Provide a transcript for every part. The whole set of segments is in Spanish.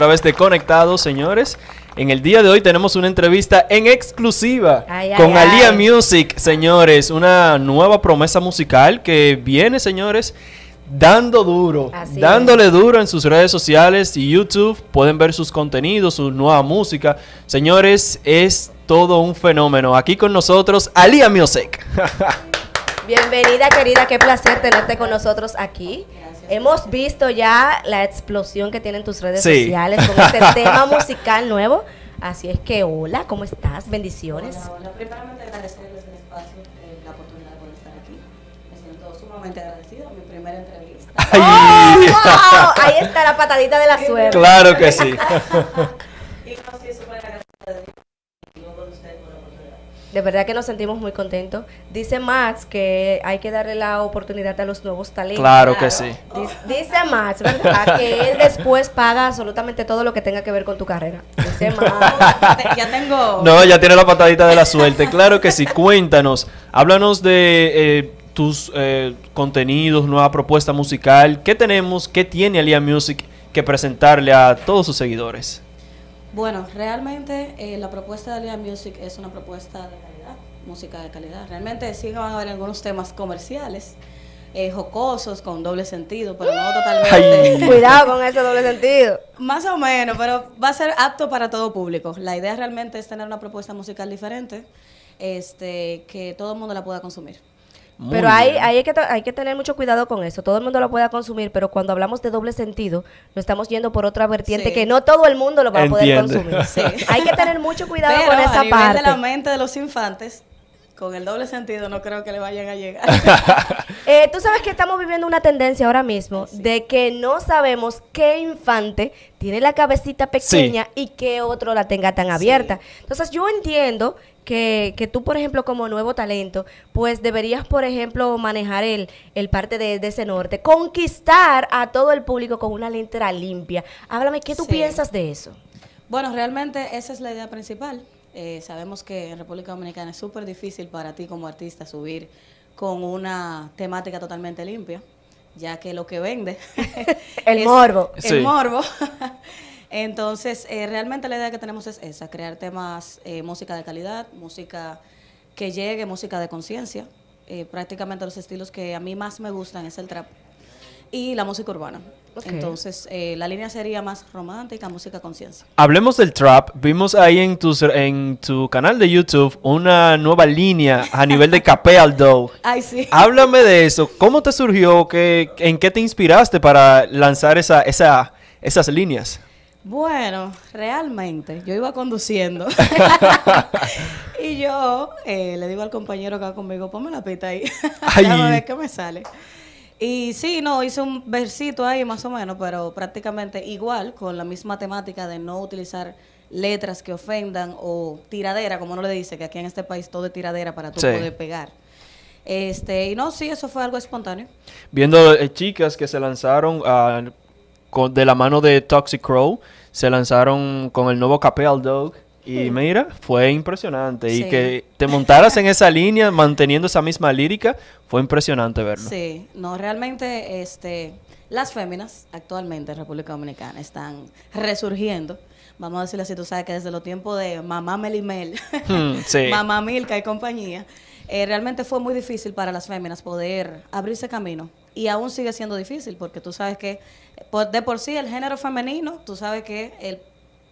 Través de Conectados, señores. En el día de hoy tenemos una entrevista en exclusiva Ay, ay, con Alia ay. Music, señores. Una nueva promesa musical que viene, señores, dando duro. Así dándole duro en sus redes sociales y YouTube. Pueden ver sus contenidos, su nueva música. Señores, es todo un fenómeno. Aquí con nosotros, Alia Music. Bienvenida, querida. Qué placer tenerte con nosotros aquí. Hemos visto ya la explosión que tienen tus redes Sí. sociales con este tema musical nuevo. Así es que, hola, ¿cómo estás? Bendiciones. Hola, hola. Primeramente agradecerles el espacio, eh, la oportunidad por estar aquí. Me siento sumamente agradecida. Mi primera entrevista. Ay. ¡Oh, wow! Ahí está la patadita de la suerte. claro que sí. y no, sí, súper agradecida de y con ustedes por la oportunidad. De verdad que nos sentimos muy contentos. Dice Max que hay que darle la oportunidad a los nuevos talentos. Claro que sí. Dice, dice Max, ¿verdad? Que él después paga absolutamente todo lo que tenga que ver con tu carrera. Dice Max. Ya tengo. No, ya tiene la patadita de la suerte. Claro que sí. Cuéntanos. Háblanos de eh, tus eh, contenidos, nueva propuesta musical. ¿Qué tenemos? ¿Qué tiene Alia Music que presentarle a todos sus seguidores? Bueno, realmente eh, la propuesta de Alia Music es una propuesta de música de calidad. Realmente sí van a haber algunos temas comerciales, eh, jocosos, con doble sentido, pero no totalmente. Ay. Cuidado con ese doble sentido. Más o menos, pero va a ser apto para todo público. La idea realmente es tener una propuesta musical diferente, este, que todo el mundo la pueda consumir. Muy pero hay, hay, que, hay que tener mucho cuidado con eso. Todo el mundo lo pueda consumir, pero cuando hablamos de doble sentido, nos estamos yendo por otra vertiente Sí. que no todo el mundo lo va a poder consumir. Sí. Hay que tener mucho cuidado Pero con esa a nivel parte. de la mente de los infantes, con el doble sentido no creo que le vayan a llegar. Eh, Tú sabes que estamos viviendo una tendencia ahora mismo de que no sabemos qué infante tiene la cabecita pequeña y qué otro la tenga tan abierta. Entonces yo entiendo que, que tú, por ejemplo, como nuevo talento, pues deberías, por ejemplo, manejar el, el parte de, de ese norte, conquistar a todo el público con una letra limpia. Háblame, ¿qué tú Sí. piensas de eso? Bueno, realmente esa es la idea principal. Eh, sabemos que en República Dominicana es súper difícil para ti como artista subir con una temática totalmente limpia, ya que lo que vende El morbo. El Sí. morbo. Entonces, eh, realmente la idea que tenemos es esa, crear temas, eh, música de calidad, música que llegue, música de conciencia. Eh, prácticamente los estilos que a mí más me gustan es el trap y la música urbana. Entonces, eh, la línea sería más romántica, música conciencia. Hablemos del trap. Vimos ahí en tu, en tu canal de YouTube una nueva línea a nivel de Capel Dough. Ay, sí. Háblame de eso. ¿Cómo te surgió? ¿Qué, ¿En qué te inspiraste para lanzar esa, esa, esas líneas? Bueno, realmente, yo iba conduciendo y yo eh, le digo al compañero que va conmigo, ponme la pita ahí, Ay. déjame ver qué me sale. Y sí, no, hice un versito ahí más o menos, pero prácticamente igual, con la misma temática de no utilizar letras que ofendan o tiradera, como uno le dice, que aquí en este país todo es tiradera para tú Sí. poder pegar. Este, y no, sí, eso fue algo espontáneo. Viendo eh, chicas que se lanzaron ah, con, de la mano de Toxic Crow, se lanzaron con el nuevo Capel Dog. Y mira, fue impresionante. Y que te montaras en esa línea, manteniendo esa misma lírica, fue impresionante verlo. Sí, no, realmente este, las féminas actualmente en República Dominicana están resurgiendo. Vamos a decirlo así, tú sabes que desde los tiempos de Mamá Melimel, Hmm, sí. Mamá Milka y compañía, eh, realmente fue muy difícil para las féminas poder abrirse camino. Y aún sigue siendo difícil porque tú sabes que eh, por- de por sí el género femenino, tú sabes que el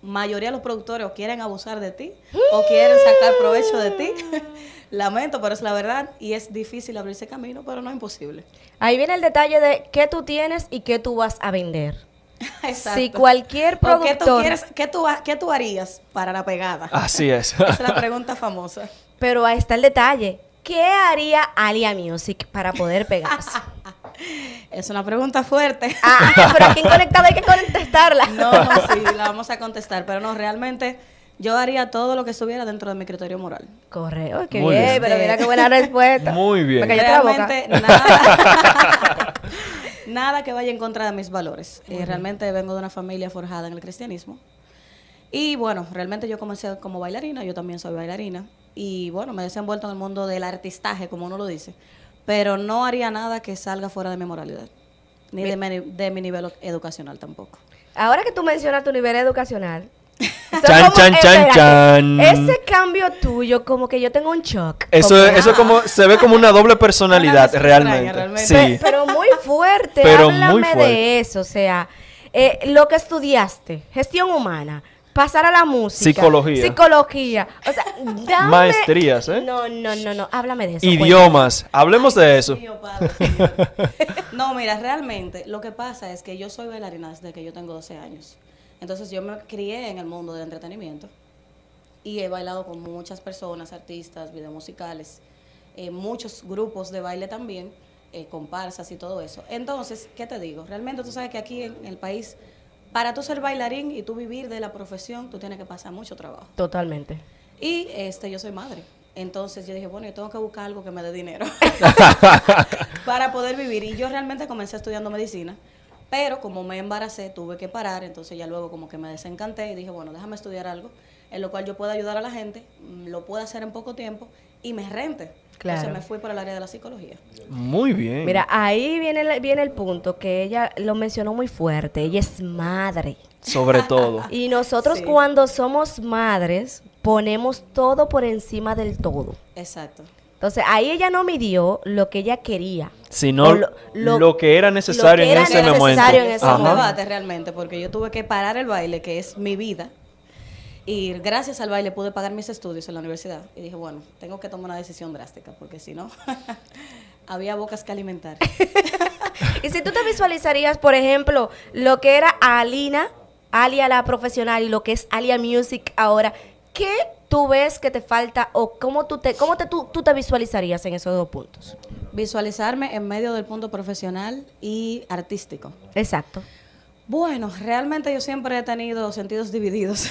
mayoría de los productores o quieren abusar de ti o quieren sacar provecho de ti. Lamento, pero es la verdad y es difícil abrirse camino, pero no imposible. Ahí viene el detalle de qué tú tienes y qué tú vas a vender. Exacto. Si cualquier ¿O ¿Qué tú, productor... quieres, qué, tú, qué tú harías para la pegada? Así es. Esa es la pregunta famosa. Pero ahí está el detalle. ¿Qué haría Alia Music para poder pegarse? Es una pregunta fuerte. ah, pero aquí en Conectado hay que contestarla. No, no, sí, la vamos a contestar, pero no, realmente yo haría todo lo que estuviera dentro de mi criterio moral. Correo, qué bien, bien. pero mira qué buena respuesta. Muy bien. La boca. Realmente nada, nada que vaya en contra de mis valores. Eh, realmente vengo de una familia forjada en el cristianismo. Y bueno, realmente yo comencé como bailarina, yo también soy bailarina. Y bueno, me he desenvuelto en el mundo del artistaje, como uno lo dice. Pero no haría nada que salga fuera de mi moralidad. ni de mi, de mi nivel educacional tampoco. Ahora que tú mencionas tu nivel educacional. Chan, como- chan, chan, chan. Ese cambio tuyo, como que yo tengo un shock. Eso, Como- eso como se ve como una doble personalidad Una realmente. extraña, realmente. Sí. Pe- Pero muy fuerte. Pero Háblame muy fuerte. de eso. O sea, eh, lo que estudiaste, gestión humana, pasar a la música. Psicología. Psicología. O sea, dame... Maestrías, ¿eh? No, no, no, no. Háblame de eso. Idiomas. Hablemos de eso. Mío, padre, no, mira, realmente lo que pasa es que yo soy bailarina desde que yo tengo 12 años. Entonces yo me crié en el mundo del entretenimiento y he bailado con muchas personas, artistas, videos musicales, eh, muchos grupos de baile también, eh, comparsas y todo eso. Entonces, ¿qué te digo? Realmente tú sabes que aquí en el país, para tú ser bailarín y tú vivir de la profesión, tú tienes que pasar mucho trabajo. Totalmente. Y este, yo soy madre. Entonces yo dije, bueno, yo tengo que buscar algo que me dé dinero para poder vivir. Y yo realmente comencé estudiando medicina, pero como me embaracé, tuve que parar. Entonces ya luego como que me desencanté y dije, bueno, déjame estudiar algo en lo cual yo pueda ayudar a la gente, mm, lo pueda hacer en poco tiempo y me rente. Claro. Entonces me fui por el área de la psicología. Muy bien. Mira, ahí viene el, viene el punto que ella lo mencionó muy fuerte. Ella es madre. Sobre todo. Y nosotros Sí. cuando somos madres ponemos todo por encima del todo. Exacto. Entonces ahí ella no midió lo que ella quería. Sino O lo, lo- que era necesario que era en ese necesario momento. en ese Ajá. debate realmente, porque yo tuve que parar el baile, que es mi vida. Y gracias al baile pude pagar mis estudios en la universidad. Y dije, bueno, tengo que tomar una decisión drástica, porque si no, había bocas que alimentar. Y si tú te visualizarías, por ejemplo, lo que era Alina, Alia la profesional y lo que es Alia Music ahora, ¿qué tú ves que te falta o cómo tú te, cómo te, tú, tú te visualizarías en esos dos puntos? Visualizarme en medio del punto profesional y artístico. Exacto. Bueno, realmente yo siempre he tenido sentidos divididos.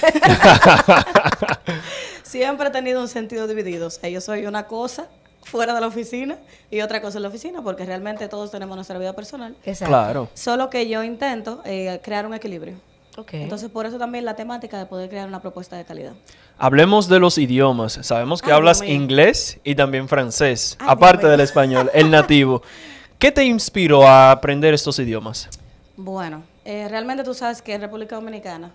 siempre he tenido un sentido dividido. O sea, yo soy una cosa fuera de la oficina y otra cosa en la oficina, porque realmente todos tenemos nuestra vida personal. Exacto. Claro. Solo que yo intento eh, crear un equilibrio. Ok. Entonces, por eso también la temática de poder crear una propuesta de calidad. Hablemos de los idiomas. Sabemos que Ay, hablas inglés y también francés, Ay, aparte del español, el nativo. ¿Qué te inspiró a aprender estos idiomas? Bueno, eh, realmente tú sabes que en República Dominicana,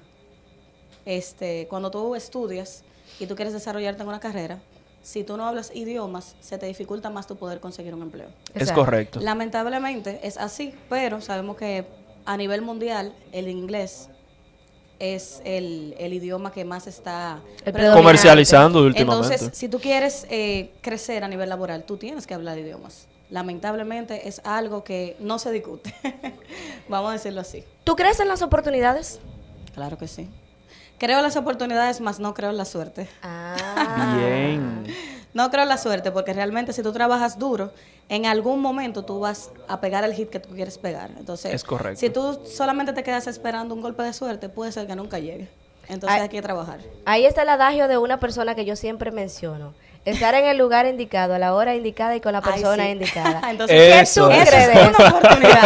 este, cuando tú estudias y tú quieres desarrollarte en una carrera, si tú no hablas idiomas, se te dificulta más tu poder conseguir un empleo. Es correcto. Lamentablemente es así, pero sabemos que a nivel mundial el inglés es el, el idioma que más está. Comercializando últimamente. Entonces, si tú quieres eh, crecer a nivel laboral, tú tienes que hablar idiomas. Lamentablemente es algo que no se discute. Vamos a decirlo así. ¿Tú crees en las oportunidades? Claro que sí. Creo en las oportunidades, más no creo en la suerte. Ah. Bien. No creo en la suerte, porque realmente si tú trabajas duro, en algún momento tú vas a pegar el hit que tú quieres pegar. Entonces, Es correcto. si tú solamente te quedas esperando un golpe de suerte, puede ser que nunca llegue. Entonces Ay. hay que trabajar. Ahí está el adagio de una persona que yo siempre menciono. Estar en el lugar indicado, a la hora indicada y con la Ay, persona sí. indicada. Entonces, Eso, ¿Qué tú eso. crees es una oportunidad.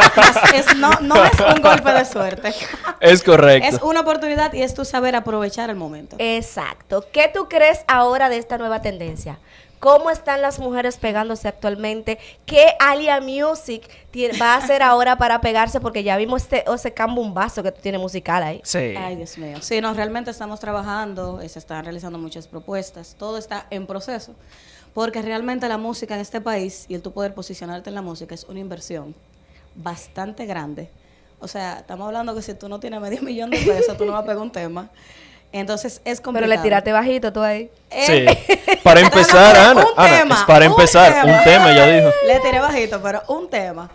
Es- es- no, no es un golpe de suerte. Es correcto. Es una oportunidad y es tu saber aprovechar el momento. Exacto. ¿Qué tú crees ahora de esta nueva tendencia? ¿Cómo están las mujeres pegándose actualmente? ¿Qué Alia Music tiene- va a hacer ahora para pegarse? Porque ya vimos este, ese cambumbazo que tú tienes musical ahí. Sí. Ay, Dios mío. Sí, no, realmente estamos trabajando, eh, se están realizando muchas propuestas, todo está en proceso, porque realmente la música en este país y el tú poder posicionarte en la música es una inversión bastante grande. O sea, estamos hablando que si tú no tienes medio millón de pesos, tú no vas a pegar un tema. Entonces es Pero complicado. le tiraste bajito tú ahí. Sí. Eh, Para no, no, empezar, pero Ana, un Ana, tema, es para un empezar, un tema, ya dijo. Le tiré bajito, pero un tema.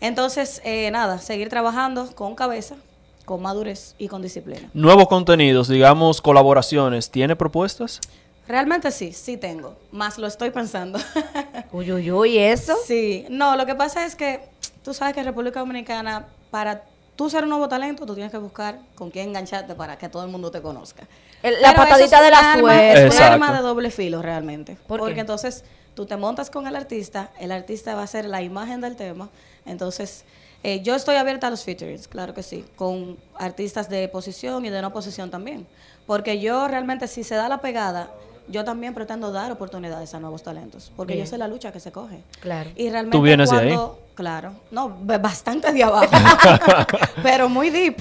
Entonces, eh, nada, seguir trabajando con cabeza, con madurez y con disciplina. Nuevos contenidos, digamos, colaboraciones. ¿Tiene propuestas? Realmente sí, sí tengo, más lo estoy pensando. Uy, uy, uy, ¿eso? sí, no, lo que pasa es que tú sabes que en República Dominicana, para tú ser un nuevo talento, tú tienes que buscar con quién engancharte para que todo el mundo te conozca. El- la Pero patadita es de la arma- suerte. Es un arma de doble filo realmente. ¿Por porque qué? entonces tú te montas con el artista, el artista va a ser la imagen del tema. Entonces, eh, yo estoy abierta a los featurings, claro que sí, con artistas de posición y de no posición también. Porque yo realmente, si se da la pegada, yo también pretendo dar oportunidades a nuevos talentos. Porque Bien. yo sé la lucha que se coge. Claro. Y realmente Tú vienes de ahí. Claro, no, bastante de abajo, pero muy deep,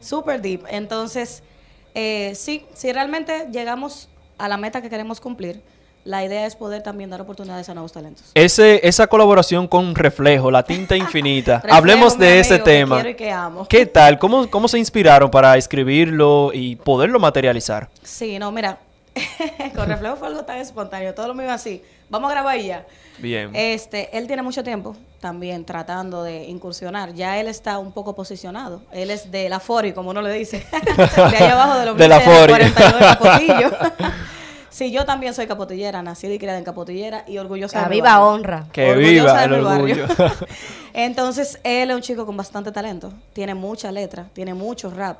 super deep. Entonces, eh, sí, si realmente llegamos a la meta que queremos cumplir, la idea es poder también dar oportunidades a nuevos talentos. Ese, esa colaboración con Reflejo, la tinta infinita. Reflejo, Hablemos de ese amigo, que tema. quiero y que amo. ¿Qué tal? ¿Cómo, ¿Cómo se inspiraron para escribirlo y poderlo materializar? Sí, no, mira, con reflejo fue algo tan espontáneo, todo lo mío así. Vamos a grabar y ya. Bien. Este, él tiene mucho tiempo también tratando de incursionar. Ya él está un poco posicionado. Él es de la Fori, como uno le dice. de allá abajo de los De la Fori. 42 de Capotillo. sí, yo también soy capotillera, nacida y criada en Capotillera y orgullosa La de mi viva barrio. honra. Que Orgullosa viva de el mi barrio. orgullo. Entonces, él es un chico con bastante talento, tiene mucha letra, tiene mucho rap,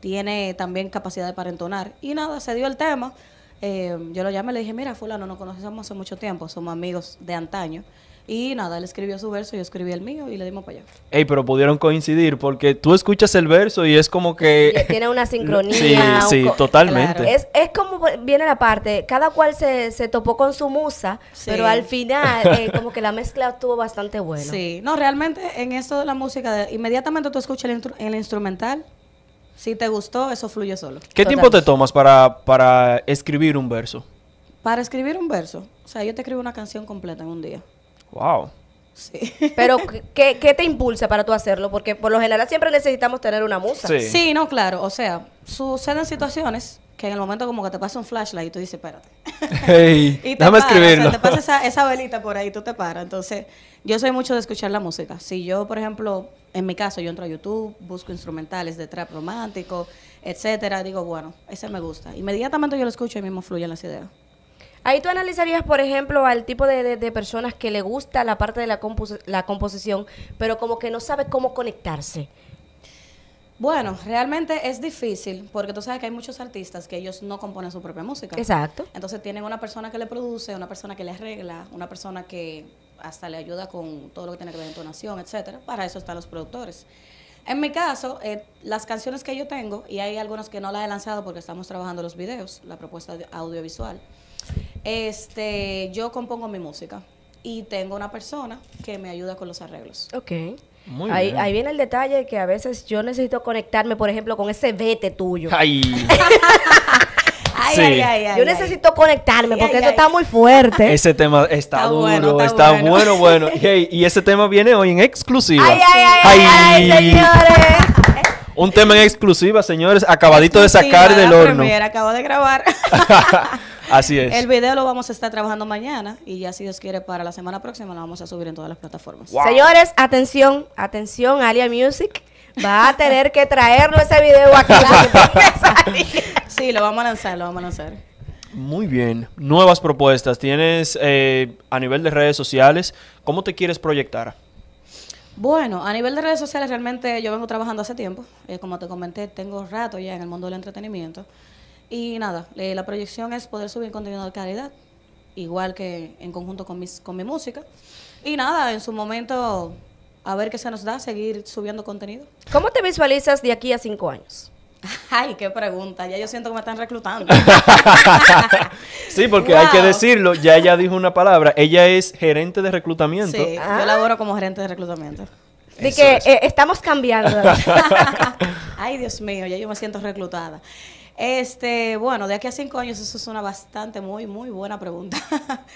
tiene también capacidad para entonar. Y nada, se dio el tema. Eh, yo lo llamé y le dije, mira, fulano, nos conocemos hace mucho tiempo, somos amigos de antaño. Y nada, él escribió su verso, yo escribí el mío y le dimos para allá. Ey, pero pudieron coincidir porque tú escuchas el verso y es como que... Tiene una sincronía. Sí, un sí, co- totalmente. Claro. Es, es como viene la parte, cada cual se, se topó con su musa, Sí. pero al final eh, como que la mezcla estuvo bastante buena. Sí, no, realmente en esto de la música, de- inmediatamente tú escuchas el, instru- el instrumental, si te gustó, eso fluye solo. ¿Qué Total. tiempo te tomas para, para escribir un verso? Para escribir un verso, o sea, yo te escribo una canción completa en un día. Wow. Sí. Pero ¿qué, ¿qué te impulsa para tú hacerlo? Porque por lo general siempre necesitamos tener una musa. Sí. Sí, no, claro. O sea, suceden situaciones que en el momento como que te pasa un flashlight y tú dices, espérate. Hey, Y te déjame paras, escribirlo. o sea, te pasa esa, esa velita por ahí y tú te paras. Entonces, yo soy mucho de escuchar la música. Si yo, por ejemplo, en mi caso, yo entro a YouTube, busco instrumentales de trap romántico, etcétera, digo, bueno, ese me gusta. Inmediatamente yo lo escucho y mismo fluyen las ideas. Ahí tú analizarías, por ejemplo, al tipo de, de- de personas que le gusta la parte de la, compos- la composición, pero como que no sabe cómo conectarse. Bueno, realmente es difícil porque tú sabes que hay muchos artistas que ellos no componen su propia música. Exacto. Entonces tienen una persona que le produce, una persona que le arregla, una persona que hasta le ayuda con todo lo que tiene que ver con entonación, etcétera. Para eso están los productores. En mi caso, eh, las canciones que yo tengo, y hay algunas que no las he lanzado porque estamos trabajando los videos, la propuesta audiovisual, este, yo compongo mi música y tengo una persona que me ayuda con los arreglos. Ok. Muy ahí, bien. ahí viene el detalle que a veces yo necesito conectarme, por ejemplo, con ese vete tuyo. Ay. Ay, Sí. ay, ay, ay, yo ay. necesito conectarme Ay, porque ay, eso ay. está muy fuerte. Ese tema está, Está duro, bueno, está, está bueno, bueno. bueno. Y, y ese tema viene hoy en exclusiva. ay, ay, ay, ay, ay, señores. Un tema en exclusiva, señores, acabadito de sacar del horno. acabo de grabar. Así es. El video lo vamos a estar trabajando mañana y ya si Dios quiere para la semana próxima lo vamos a subir en todas las plataformas. Wow. Señores, atención, atención, Alia Music. Va a tener que traerlo ese video aquí. Sí, lo vamos a lanzar, lo vamos a lanzar. Muy bien. Nuevas propuestas. Tienes eh, a nivel de redes sociales. ¿Cómo te quieres proyectar? Bueno, a nivel de redes sociales realmente yo vengo trabajando hace tiempo. Eh, como te comenté, tengo rato ya en el mundo del entretenimiento. Y nada, eh, la proyección es poder subir contenido de calidad, igual que en conjunto con, mis, con mi música. Y nada, en su momento, a ver qué se nos da, seguir subiendo contenido. ¿Cómo te visualizas de aquí a cinco años? Ay, qué pregunta. Ya yo siento que me están reclutando. Sí, porque hay que decirlo. Ya ella dijo una palabra. Ella es gerente de reclutamiento. Sí, Ah. yo laboro como gerente de reclutamiento. De Eso que es. eh, estamos cambiando. Ay, Dios mío, ya yo me siento reclutada. Este, bueno, de aquí a cinco años eso es una bastante, muy, muy buena pregunta.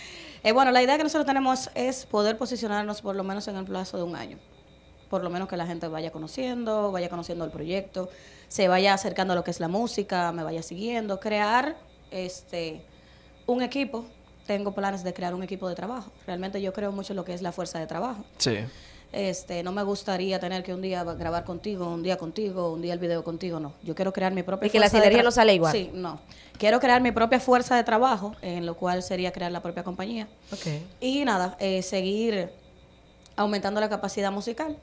Eh, bueno, la idea que nosotros tenemos es poder posicionarnos por lo menos en el plazo de un año. Por lo menos que la gente vaya conociendo, vaya conociendo el proyecto, se vaya acercando a lo que es la música, me vaya siguiendo, crear este un equipo. Tengo planes de crear un equipo de trabajo. Realmente yo creo mucho en lo que es la fuerza de trabajo. Sí. Este, no me gustaría tener que un día grabar contigo, un día contigo, un día el video contigo, no. Yo quiero crear mi propia Y que la fuerza de sinergia no sale igual. Sí, no. Quiero crear mi propia fuerza de trabajo, en lo cual sería crear la propia compañía. Y nada, eh, seguir aumentando la capacidad musical.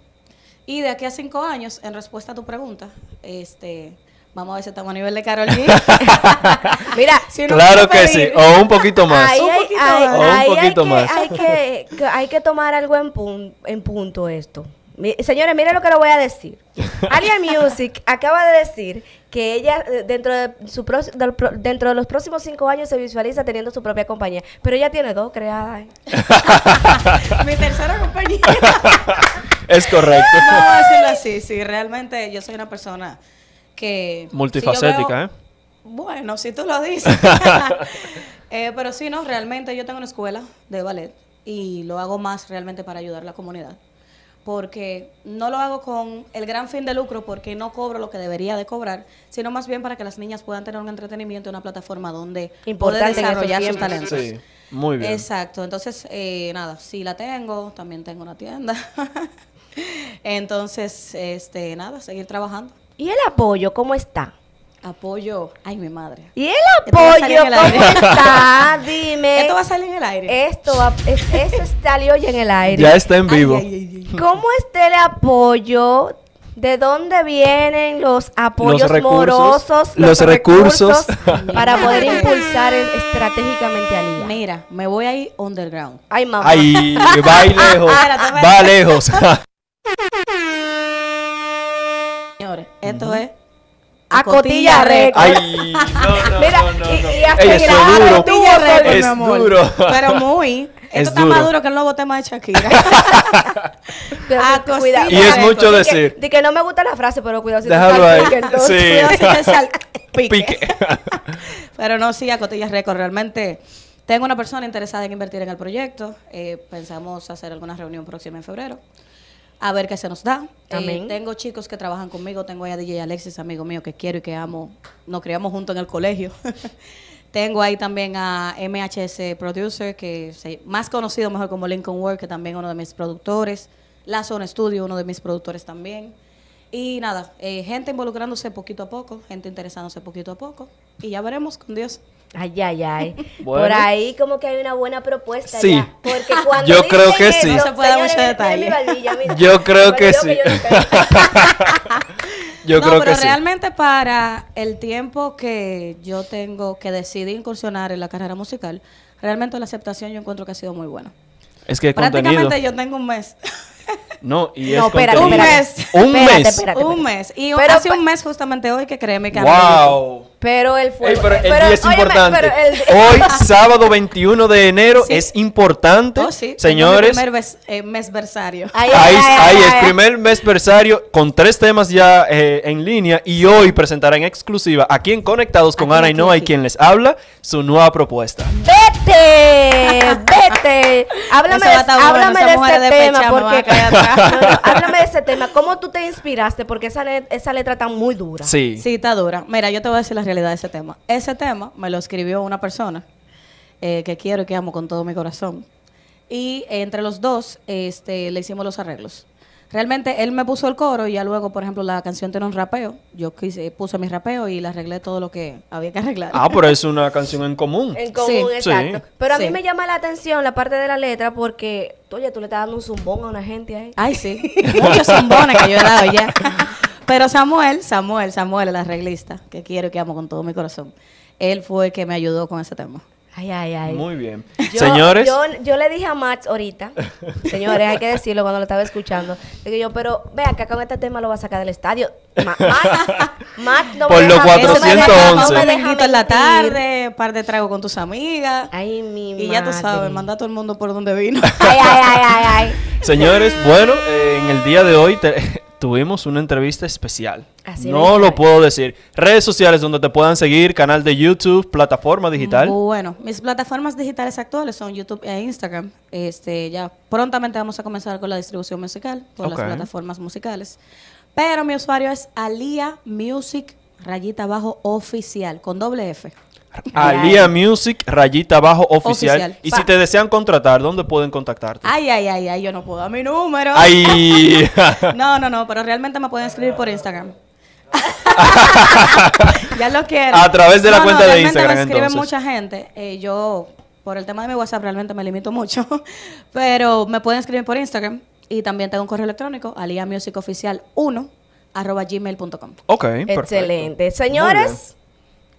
Y de aquí a cinco años, en respuesta a tu pregunta, este, vamos a ver si estamos a nivel de Carol G. Mira, Si uno Claro que sí. pedir- O un poquito más. ahí, Un hay, poquito ahí- más. O un hay poquito que- más. Hay que, que- hay que tomar algo en, pun- en punto esto. Mi- Señores, miren lo que le voy a decir. Alia Music acaba de decir que ella eh, dentro de, su pro- del dentro de los próximos cinco años se visualiza teniendo su propia compañía. Pero ella tiene dos creadas. ¿eh? Mi tercera compañía. Es correcto. Vamos a decirlo así, sí, realmente yo soy una persona que... Multifacética, si yo veo- ¿eh? Bueno, si tú lo dices. Eh, pero sí, no, realmente yo tengo una escuela de ballet y lo hago más realmente para ayudar a la comunidad. Porque no lo hago con el gran fin de lucro porque no cobro lo que debería de cobrar, sino más bien para que las niñas puedan tener un entretenimiento, una plataforma donde poder Importante desarrollar sus talentos. Sí, muy bien. Exacto, entonces, eh, nada, sí la tengo, también tengo una tienda. entonces, este, nada, seguir trabajando. ¿Y el apoyo cómo está? Apoyo, ay, mi madre. ¿Y el apoyo el cómo está? Dime. Esto va a salir en el aire. Esto va, es- eso salió ya en el aire. Ya está en vivo. ay, ay, ay. ¿Cómo está el apoyo? ¿De dónde vienen los apoyos Los recursos, morosos? los recursos. para poder impulsar el- estratégicamente a Lía. Mira, me voy a ir underground. Ay, mamá. Ay, va ahí lejos. Espérate. Va lejos. Esto es A Cotilla Record. Ay, no, no, Mira, no, no, y- no. y hasta Ey, que eso es duro. Cotilla Record, Es mi amor. duro. Pero muy. Esto Es está duro. más duro que el nuevo tema de Shakira. Pero A cu- cuidado. Costilla Y es mucho decir. Di que no me gusta la frase, pero cuidado si Déjalo ahí. pique, entonces. Sí. Cuidado si te sal- pique. Pique. Pero no, sí, a Cotillas Record. Realmente tengo una persona interesada en invertir en el proyecto. Eh, pensamos hacer alguna reunión próxima en febrero. A ver qué se nos da. Eh, Amén. tengo chicos que trabajan conmigo. Tengo ahí a DJ Alexis, amigo mío, que quiero y que amo. Nos criamos juntos en el colegio. tengo ahí también a MHS Producer, que se- más conocido mejor como Lincoln Work, que también es uno de mis productores. La Zona Studio, uno de mis productores también. Y nada, eh, gente involucrándose poquito a poco, gente interesándose poquito a poco. Y ya veremos con Dios. Ay, ay, ay. Bueno. Por ahí como que hay una buena propuesta Sí. ya. Porque cuando Yo dicen creo que eso, sí. No se puede dar señores, mucho detalle. mi barbilla, mira. Yo creo que sí. yo. Yo no, creo pero que sí. realmente para el tiempo que yo tengo que decidir incursionar en la carrera musical, realmente la aceptación yo encuentro que ha sido muy buena. Es que Prácticamente contenido. yo tengo un mes. No, y No, es espérate, contenido. espérate. Un Espérate, mes. espérate. un mes. Y Pero hace un mes justamente hoy que créeme que. Wow. Pero el fue. Ey, pero el pero, día es óyeme, importante. pero el- Hoy, sábado 21 de enero, Sí. es importante. Oh, sí, Señores, primer ves- eh, mesversario. Ahí, ay, ay, ahí es primer mesversario con tres temas ya eh, en línea y hoy presentará en exclusiva aquí en Conectados con Aquí, Ana y aquí, Noa y quien les habla su nueva propuesta. Vete, vete. Háblame, de, háblame de ese tema porque háblame de ese tema. ¿Cómo tú te inspiraste? Porque esa, le- esa letra está muy dura. Sí. Sí, está dura. Mira, yo te voy a decir la realidad de ese tema. Ese tema me lo escribió una persona eh, que quiero y que amo con todo mi corazón. Y eh, entre los dos este, le hicimos los arreglos. Realmente él me puso el coro y ya luego, por ejemplo, la canción tiene un rapeo. Yo quise, puse mi rapeo y le arreglé todo lo que había que arreglar. Ah, pero es una canción en común. En común, Sí. exacto. Sí. Pero a mí Sí. me llama la atención la parte de la letra porque, oye, tú le estás dando un zumbón a una gente ahí. Ay, sí. Muchos zombones que yo he dado ya. Pero Samuel, Samuel, Samuel, el arreglista, que quiero y que amo con todo mi corazón, él fue el que me ayudó con ese tema. Ay, ay, ay. Muy bien. Yo- Señores, Yo, yo le dije a Max ahorita, señores, hay que decirlo cuando lo estaba escuchando, que yo, pero vea que con este tema lo va a sacar del estadio. Ma- Max, Max no me Por los deja- no me deja- 411. no me Un deja dominguito en la tarde, par de trago con tus amigas. Ay, mi y ya tú sabes, manda a todo el mundo por donde vino. Ay, ay, ay, ay, ay. señores, bueno, eh, en el día de hoy te- tuvimos una entrevista especial. Así no lo puedo decir. Redes sociales donde te puedan seguir, canal de YouTube, plataforma digital. Bueno, mis plataformas digitales actuales son YouTube e Instagram. Este, ya prontamente vamos a comenzar con la distribución musical por las plataformas musicales. Pero mi usuario es Alia Music rayita abajo oficial con doble F. Alia Music, rayita abajo oficial. Oficial. Y Pa- si te desean contratar, ¿dónde pueden contactarte? Ay, ay, ay, ay, yo no puedo dar mi número. Ay. No, no, no, pero realmente me pueden escribir por Instagram. ya lo quiero. A través de la No, no, cuenta de realmente Instagram, Me escribe entonces. mucha gente. Eh, yo, por el tema de mi WhatsApp, realmente me limito mucho. pero me pueden escribir por Instagram. Y también tengo un correo electrónico, aliamusicoficial1 arroba gmail.com. ok, perfecto. Excelente. Muy Señores,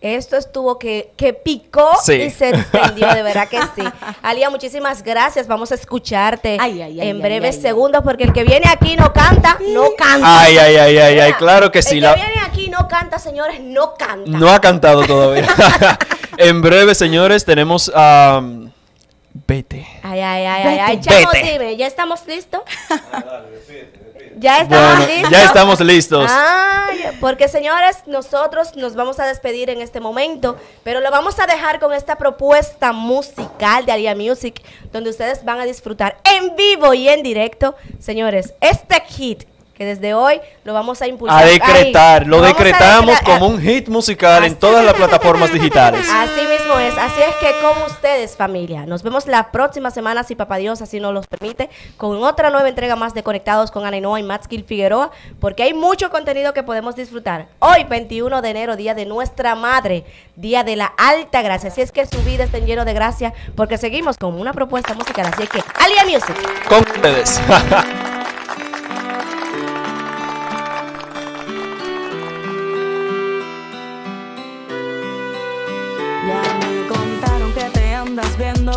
Esto estuvo que, que picó Sí. y se extendió, de verdad que sí. Alía, muchísimas gracias. Vamos a escucharte Ay, ay, ay, en breves ay, ay. segundos, porque el que viene aquí no canta, no canta. Ay, ay, ay, ay, ay, claro que sí. El la- que viene aquí no canta, señores, no canta. No ha cantado todavía. en breve, señores, tenemos a... Vete. Ay, ay, ay, ay, ay, Vete. dime, ¿ya estamos listos? Ya estamos Bueno, listos. ya estamos listos. Porque señores, nosotros nos vamos a despedir en este momento, pero lo vamos a dejar con esta propuesta musical de Alia Music, donde ustedes van a disfrutar en vivo y en directo, señores, este hit que desde hoy lo vamos a impulsar. A decretar. Ay, lo decretamos decre- como un hit musical en todas las plataformas digitales. Así mismo es. Así es que con ustedes, familia. Nos vemos la próxima semana, si Papá Dios así nos los permite, con otra nueva entrega más de Conectados con Anainoa y Matskill Figueroa, porque hay mucho contenido que podemos disfrutar. Hoy, 21 de enero, día de nuestra madre, día de la alta gracia. Así es que su vida está lleno de gracia, porque seguimos con una propuesta musical. Así es que, Alia Music. Con ustedes.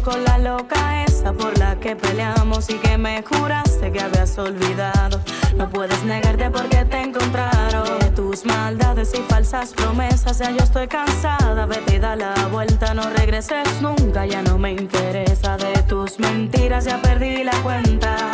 con la loca esa por la que peleamos y que me juraste que habías olvidado. No puedes negarte porque te encontraron. De tus maldades y falsas promesas, ya yo estoy cansada. Vete y da la vuelta, no regreses nunca, ya no me interesa. De tus mentiras ya perdí la cuenta.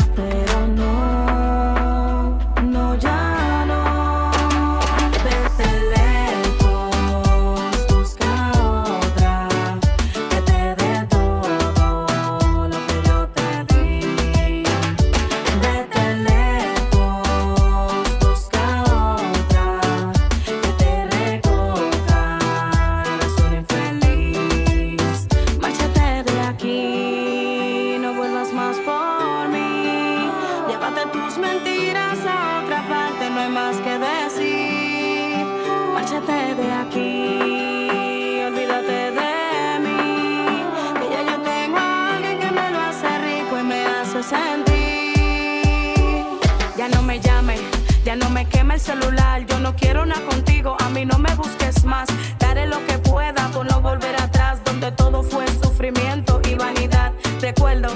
Daré lo que pueda por no volver atrás, donde todo fue sufrimiento y vanidad. Recuerdo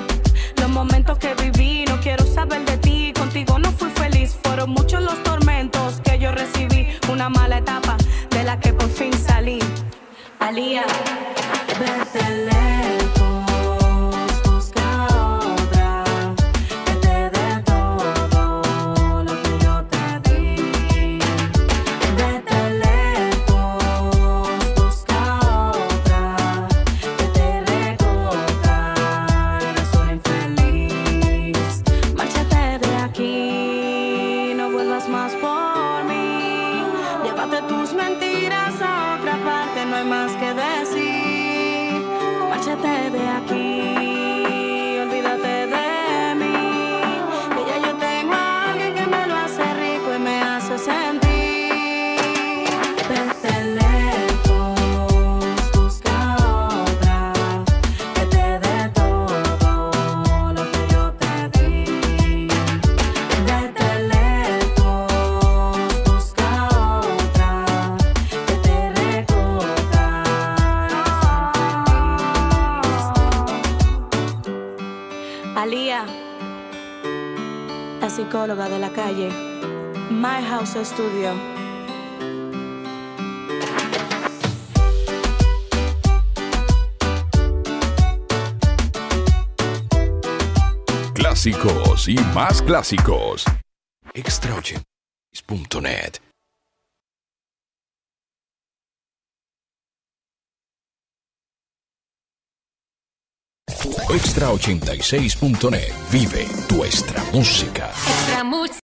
los momentos que viví, psicóloga de la calle, My House Studio. Clásicos y más clásicos. Extra80.net Extra86.net Vive nuestra música. Extra